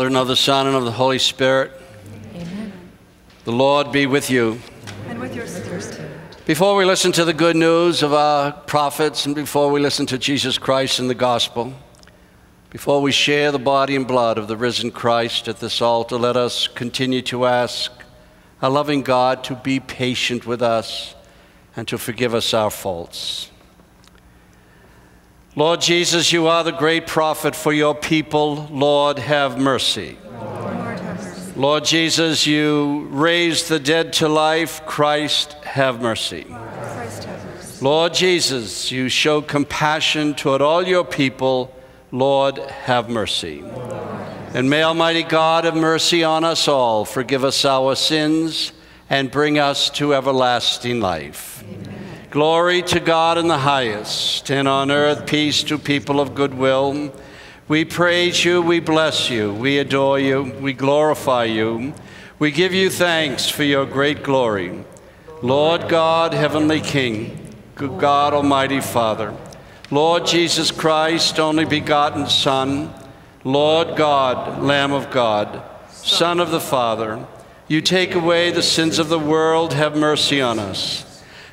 Father, and of the Son, and of the Holy Spirit. Amen. The Lord be with you. And with your spirit. Before we listen to the good news of our prophets, and before we listen to Jesus Christ and the gospel, before we share the body and blood of the risen Christ at this altar, let us continue to ask our loving God to be patient with us and to forgive us our faults. Lord Jesus, you are the great prophet for your people. Lord, have mercy. Lord Jesus, you raised the dead to life. Christ, have mercy. Lord Jesus, you show compassion toward all your people. Lord, have mercy. And may Almighty God have mercy on us all, forgive us our sins, and bring us to everlasting life. Amen. Glory to God in the highest, and on earth peace to people of good will. We praise you, we bless you, we adore you, we glorify you. We give you thanks for your great glory. Lord God, Heavenly King, good God, Almighty Father, Lord Jesus Christ, only begotten Son, Lord God, Lamb of God, Son of the Father, you take away the sins of the world, have mercy on us.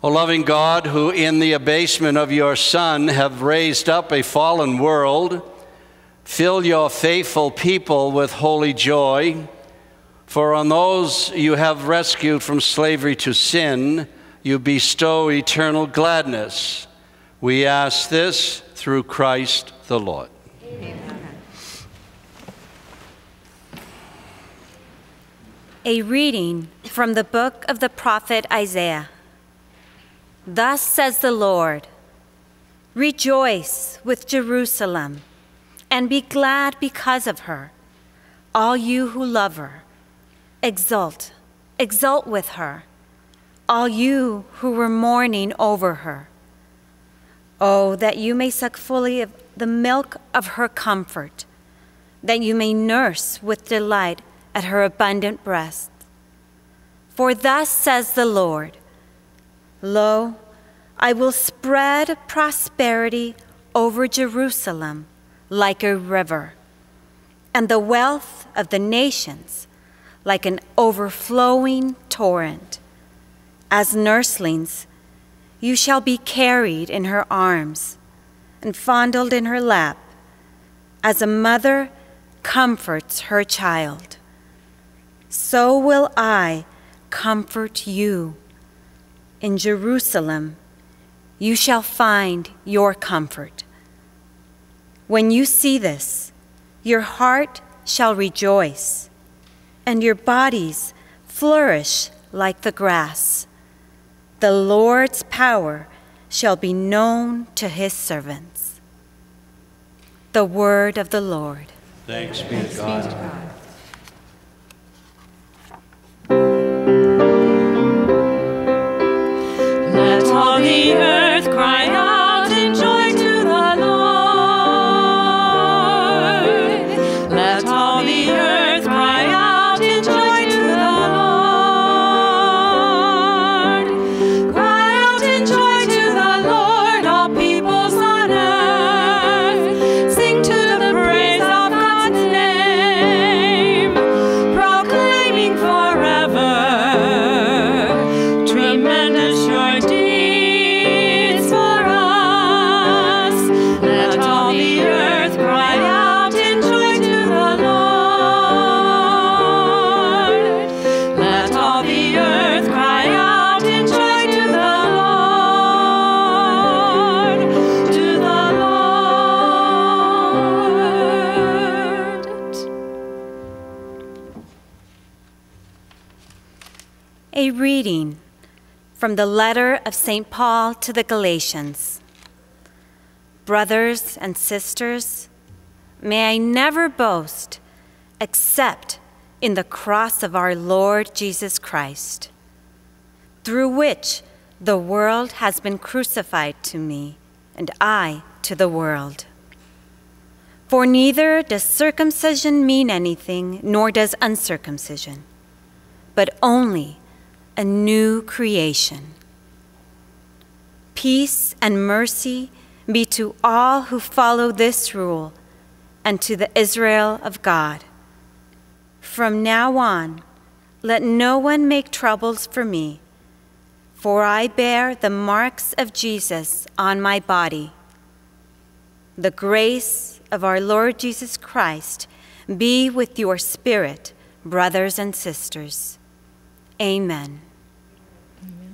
O loving God, who in the abasement of your Son have raised up a fallen world, fill your faithful people with holy joy. For on those you have rescued from slavery to sin, you bestow eternal gladness. We ask this through Christ the Lord. Amen. A reading from the book of the prophet Isaiah. Thus says the Lord Rejoice with Jerusalem and be glad because of her, all you who love her. Exult, exult with her, all you who were mourning over her. Oh, that you may suck fully of the milk of her comfort, that you may nurse with delight at her abundant breast. For thus says the Lord Lo, I will spread prosperity over Jerusalem like a river, and the wealth of the nations like an overflowing torrent. As nurslings, you shall be carried in her arms and fondled in her lap, as a mother comforts her child so will I comfort you. In Jerusalem, you shall find your comfort. When you see this, your heart shall rejoice, and your bodies flourish like the grass. The Lord's power shall be known to his servants. The word of the Lord. Thanks be to God. Reading from the letter of St. Paul to the Galatians. Brothers and sisters, may I never boast except in the cross of our Lord Jesus Christ, through which the world has been crucified to me, and I to the world. For neither does circumcision mean anything, nor does uncircumcision, but only a new creation. Peace and mercy be to all who follow this rule and to the Israel of God. From now on, let no one make troubles for me, for I bear the marks of Jesus on my body. The grace of our Lord Jesus Christ be with your spirit, brothers and sisters. Amen.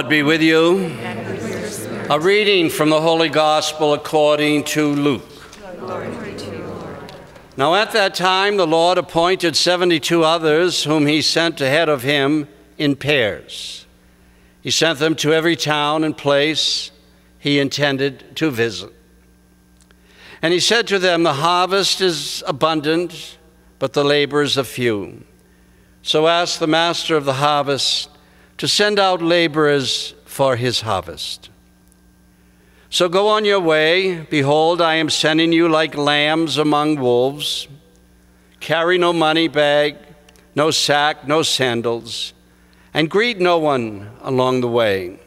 Lord be with you. A reading from the Holy Gospel according to Luke. Now, at that time, the Lord appointed 72 others whom he sent ahead of him in pairs. He sent them to every town and place he intended to visit. And he said to them, The harvest is abundant, but the laborers are few. So ask the master of the harvest to send out laborers for his harvest. So go on your way. Behold, I am sending you like lambs among wolves. Carry no money bag, no sack, no sandals, and greet no one along the way.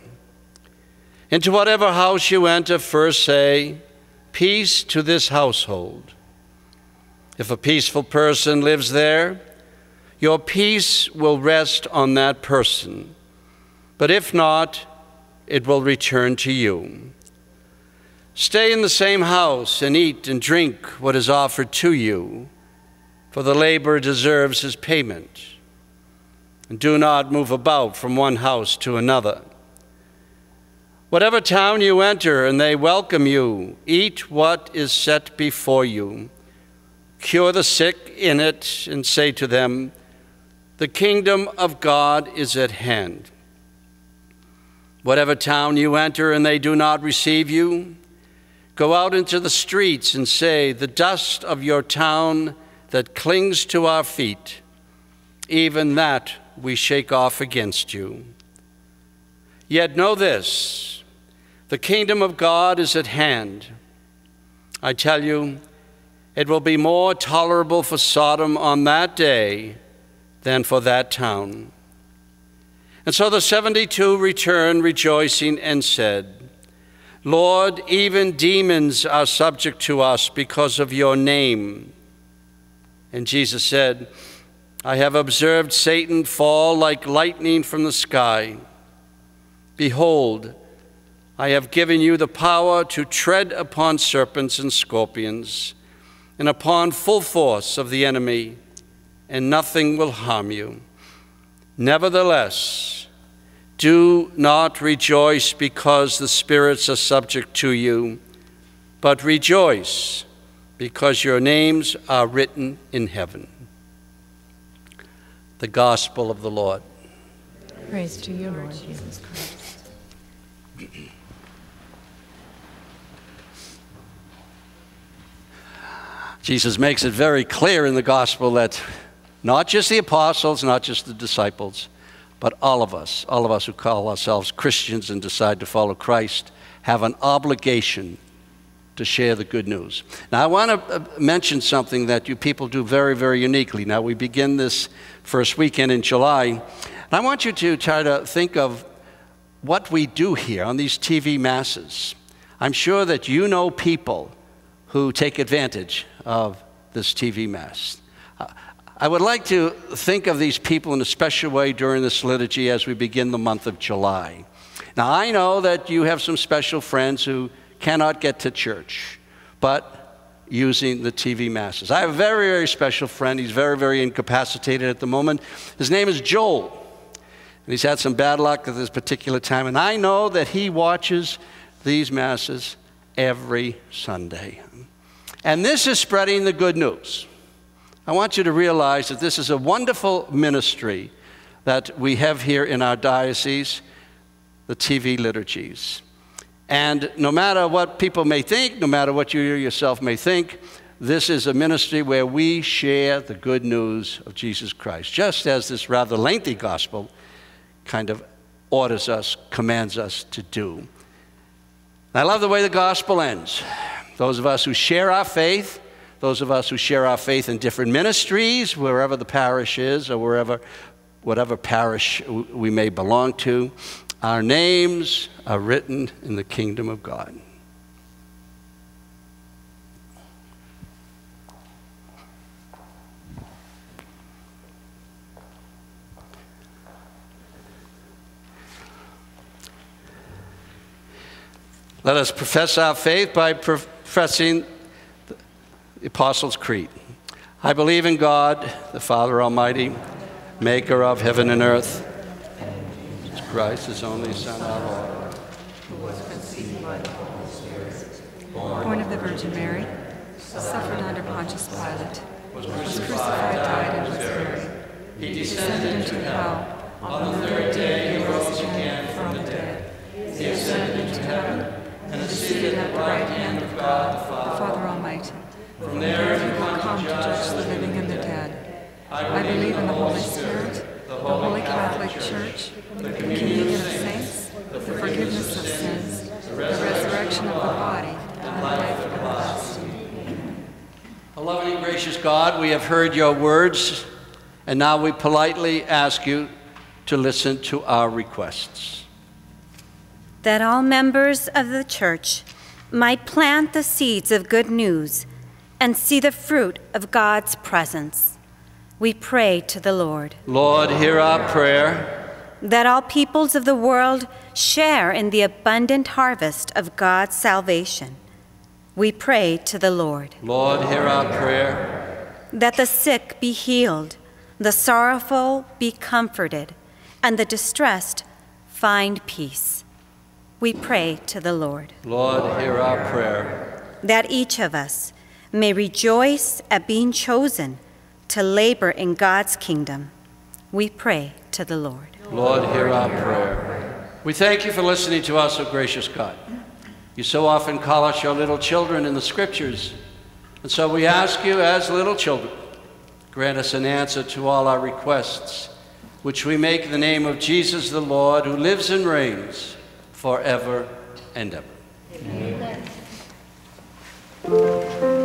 Into whatever house you enter, first say, Peace to this household. If a peaceful person lives there, your peace will rest on that person but if not, it will return to you. Stay in the same house and eat and drink what is offered to you, for the laborer deserves his payment. And do not move about from one house to another. Whatever town you enter and they welcome you, eat what is set before you. Cure the sick in it and say to them, The kingdom of God is at hand. Whatever town you enter and they do not receive you, go out into the streets and say, The dust of your town that clings to our feet, even that we shake off against you. Yet know this the kingdom of God is at hand. I tell you, it will be more tolerable for Sodom on that day than for that town. And so the 72 returned rejoicing and said, Lord, even demons are subject to us because of your name. And Jesus said, I have observed Satan fall like lightning from the sky. Behold, I have given you the power to tread upon serpents and scorpions, and upon full force of the enemy, and nothing will harm you. Nevertheless, do not rejoice because the spirits are subject to you, but rejoice because your names are written in heaven. The Gospel of the Lord. Praise to you, Lord Jesus Christ. Jesus makes it very clear in the Gospel that not just the apostles, not just the disciples, but all of us, all of us who call ourselves Christians and decide to follow Christ, have an obligation to share the good news. Now, I want to uh, mention something that you people do very, very uniquely. Now, we begin this first weekend in July, and I want you to try to think of what we do here on these TV masses. I'm sure that you know people who take advantage of this TV mass. I would like to think of these people in a special way during this liturgy as we begin the month of July. Now, I know that you have some special friends who cannot get to church, but using the TV masses. I have a very, very special friend. He's very, very incapacitated at the moment. His name is Joel. And he's had some bad luck at this particular time. And I know that he watches these masses every Sunday. And this is spreading the good news. I want you to realize that this is a wonderful ministry that we have here in our diocese, the TV liturgies. And no matter what people may think, no matter what you yourself may think, this is a ministry where we share the good news of Jesus Christ, just as this rather lengthy gospel kind of orders us, commands us to do. I love the way the gospel ends. Those of us who share our faith, those of us who share our faith in different ministries, wherever the parish is or wherever, whatever parish we may belong to, our names are written in the kingdom of God. Let us profess our faith by professing the Apostles' Creed. I believe in God, the Father Almighty, maker of heaven and earth, Jesus Christ, his only Son, our Lord, who was conceived by the Holy Spirit, born of the Virgin Mary, suffered under Pontius Pilate, was crucified, died, and was buried. He descended into hell. On the third day he rose again from the dead. He ascended into heaven and is seated at the right hand of God, the Father Almighty. From there he will come to judge the living and the dead. I believe in the Holy Spirit, the Holy Catholic Church, the communion of saints, the forgiveness of sins, the resurrection of the body, and life everlasting. O loving and gracious God, we have heard your words, and now we politely ask you to listen to our requests that all members of the church might plant the seeds of good news and see the fruit of God's presence. We pray to the Lord. Lord, hear our prayer. That all peoples of the world share in the abundant harvest of God's salvation. We pray to the Lord. Lord, hear our prayer. That the sick be healed, the sorrowful be comforted, and the distressed find peace we pray to the Lord. Lord, hear our prayer. That each of us may rejoice at being chosen to labor in God's kingdom. We pray to the Lord. Lord, hear our prayer. We thank you for listening to us, O gracious God. You so often call us your little children in the scriptures. And so we ask you, as little children, grant us an answer to all our requests, which we make in the name of Jesus the Lord, who lives and reigns forever and ever. Amen.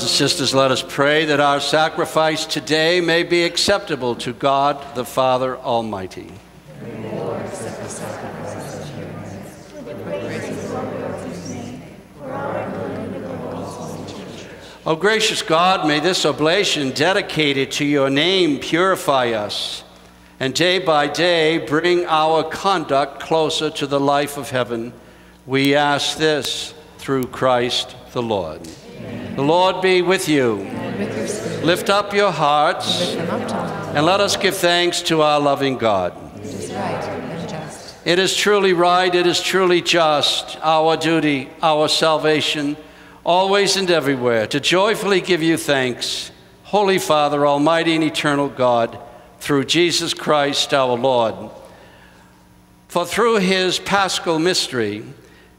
Brothers and sisters, let us pray that our sacrifice today may be acceptable to God the Father Almighty. O gracious God, may this oblation dedicated to your name purify us, and day by day bring our conduct closer to the life of heaven. We ask this through Christ the Lord. The Lord be with you. With Lift up your hearts up and let us give thanks to our loving God. It is right and just. It is truly right, it is truly just, our duty, our salvation, always and everywhere, to joyfully give you thanks, Holy Father, Almighty and eternal God, through Jesus Christ our Lord. For through his paschal mystery,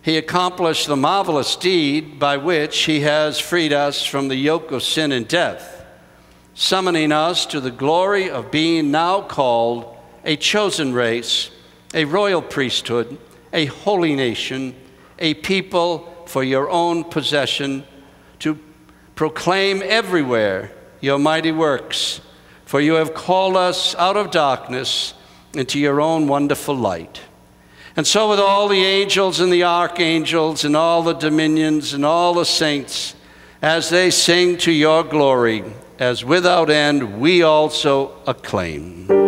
he accomplished the marvelous deed by which he has freed us from the yoke of sin and death, summoning us to the glory of being now called a chosen race, a royal priesthood, a holy nation, a people for your own possession, to proclaim everywhere your mighty works. For you have called us out of darkness into your own wonderful light. And so, with all the angels and the archangels and all the dominions and all the saints, as they sing to your glory, as without end we also acclaim.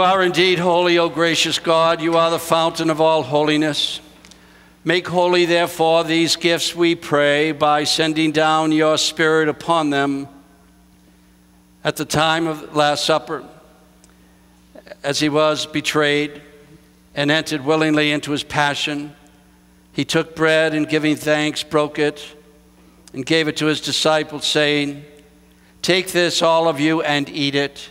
You are indeed holy, O gracious God. You are the fountain of all holiness. Make holy, therefore, these gifts, we pray, by sending down your Spirit upon them at the time of the Last Supper, as he was betrayed and entered willingly into his passion. He took bread and giving thanks, broke it and gave it to his disciples, saying, Take this, all of you, and eat it.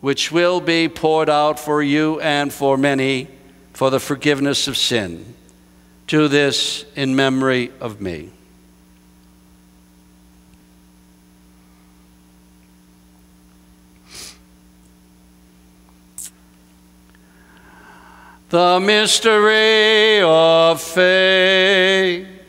which will be poured out for you and for many for the forgiveness of sin. Do this in memory of me. The mystery of faith.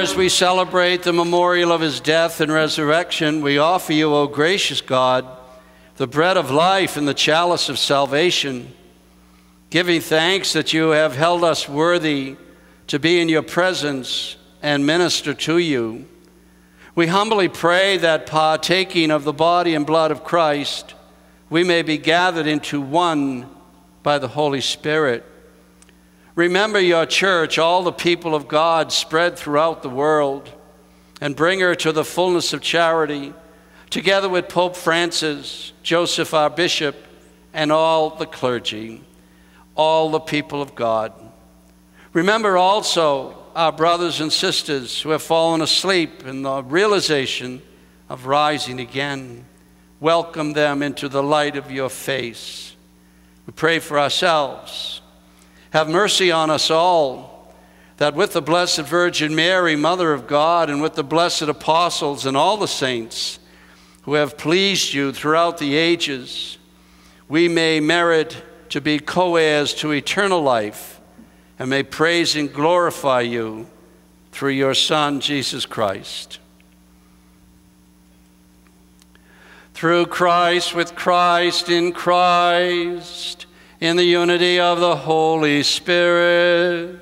As we celebrate the memorial of his death and resurrection, we offer you, O gracious God, the bread of life and the chalice of salvation, giving thanks that you have held us worthy to be in your presence and minister to you. We humbly pray that partaking of the body and blood of Christ, we may be gathered into one by the Holy Spirit. Remember your church, all the people of God spread throughout the world, and bring her to the fullness of charity, together with Pope Francis, Joseph, our bishop, and all the clergy, all the people of God. Remember also our brothers and sisters who have fallen asleep in the realization of rising again. Welcome them into the light of your face. We pray for ourselves. Have mercy on us all, that with the Blessed Virgin Mary, Mother of God, and with the blessed apostles and all the saints who have pleased you throughout the ages, we may merit to be co heirs to eternal life and may praise and glorify you through your Son, Jesus Christ. Through Christ, with Christ, in Christ, in the unity of the Holy Spirit.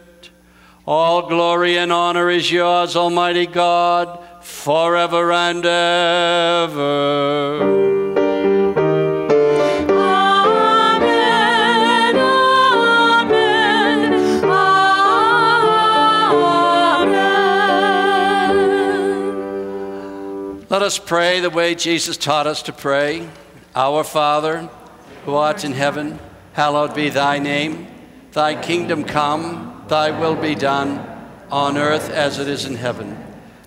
All glory and honor is yours, Almighty God, forever and ever. Let us pray the way Jesus taught us to pray. Our Father, who art in heaven, hallowed be thy name. Thy kingdom come, thy will be done, on earth as it is in heaven.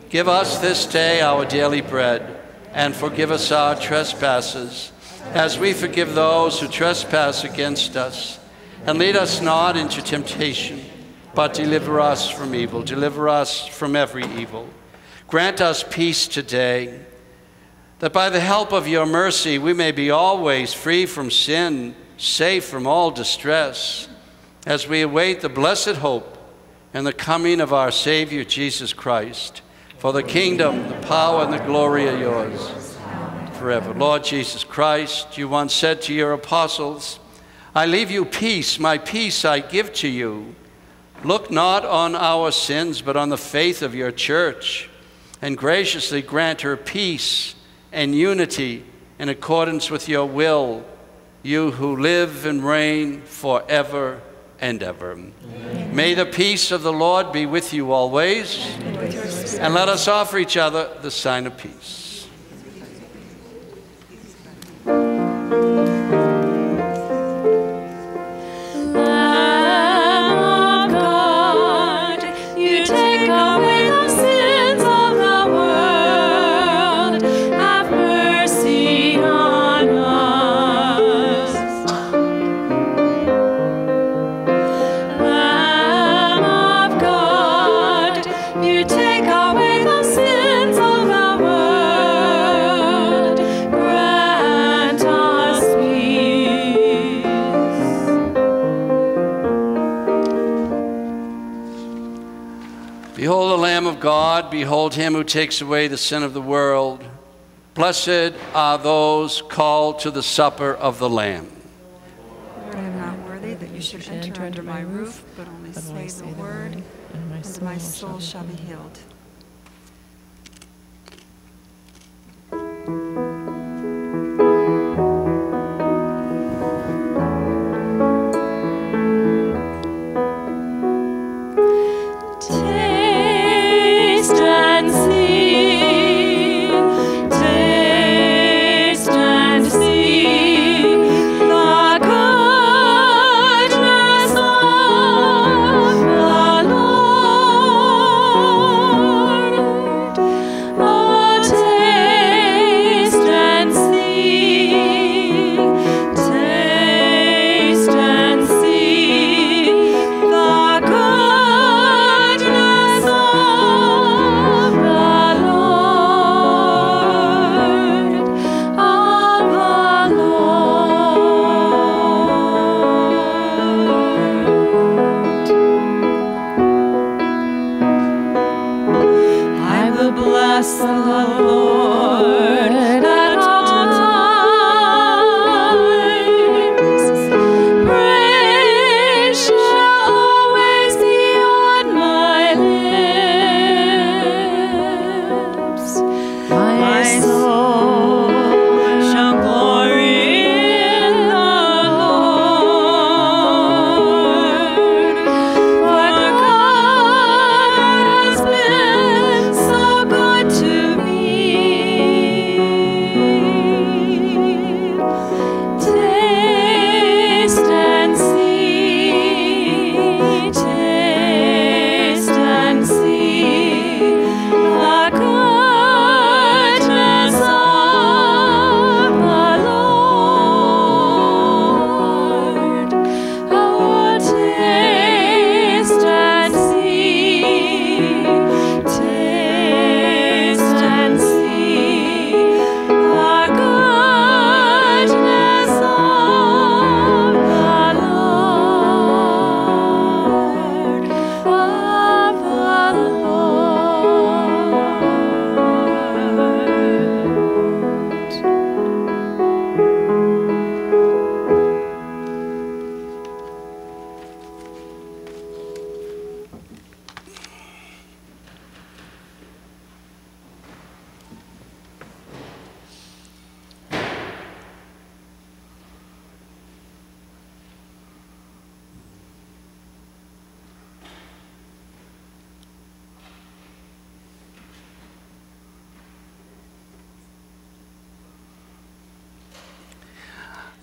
Give us this day our daily bread, and forgive us our trespasses, as we forgive those who trespass against us. And lead us not into temptation, but deliver us from evil. Deliver us from every evil. Grant us peace today, that by the help of your mercy we may be always free from sin, safe from all distress, as we await the blessed hope and the coming of our Savior Jesus Christ. For the kingdom, the power, and the glory are yours forever. Lord Jesus Christ, you once said to your apostles, I leave you peace, my peace I give to you. Look not on our sins, but on the faith of your church, and graciously grant her peace and unity in accordance with your will, you who live and reign forever and ever. Amen. May the peace of the Lord be with you always, and, and let us offer each other the sign of peace. Him who takes away the sin of the world. Blessed are those called to the supper of the Lamb.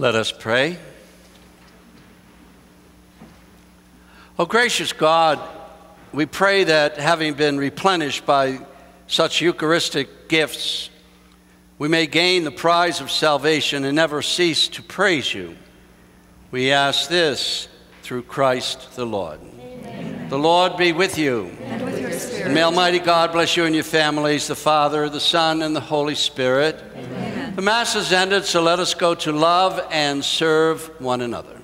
Let us pray. Oh, gracious God, we pray that having been replenished by such Eucharistic gifts, we may gain the prize of salvation and never cease to praise you. We ask this through Christ the Lord. Amen. The Lord be with you. And with your spirit. And may Almighty God bless you and your families, the Father, the Son, and the Holy Spirit. The Mass is ended, so let us go to love and serve one another.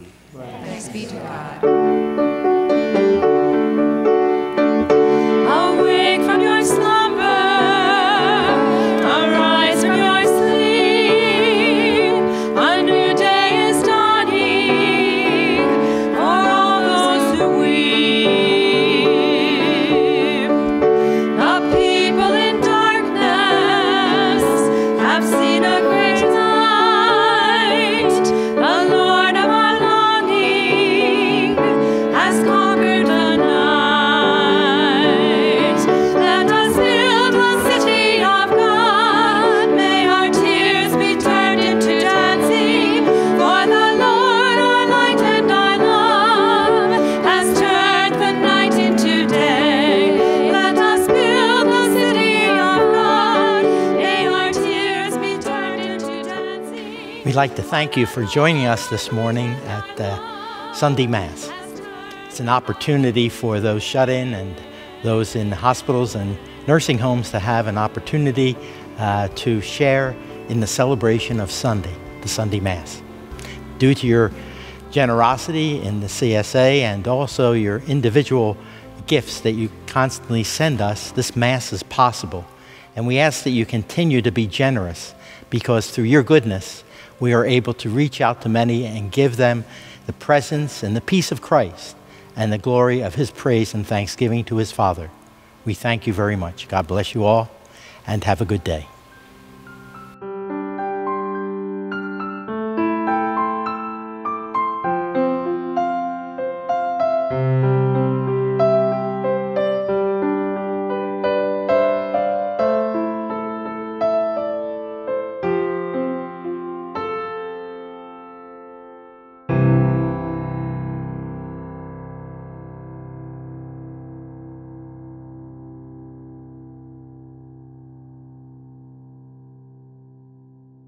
Like to thank you for joining us this morning at uh, Sunday Mass. It's an opportunity for those shut in and those in hospitals and nursing homes to have an opportunity uh, to share in the celebration of Sunday, the Sunday Mass. Due to your generosity in the CSA and also your individual gifts that you constantly send us, this Mass is possible. And we ask that you continue to be generous because through your goodness, we are able to reach out to many and give them the presence and the peace of Christ and the glory of his praise and thanksgiving to his Father. We thank you very much. God bless you all and have a good day.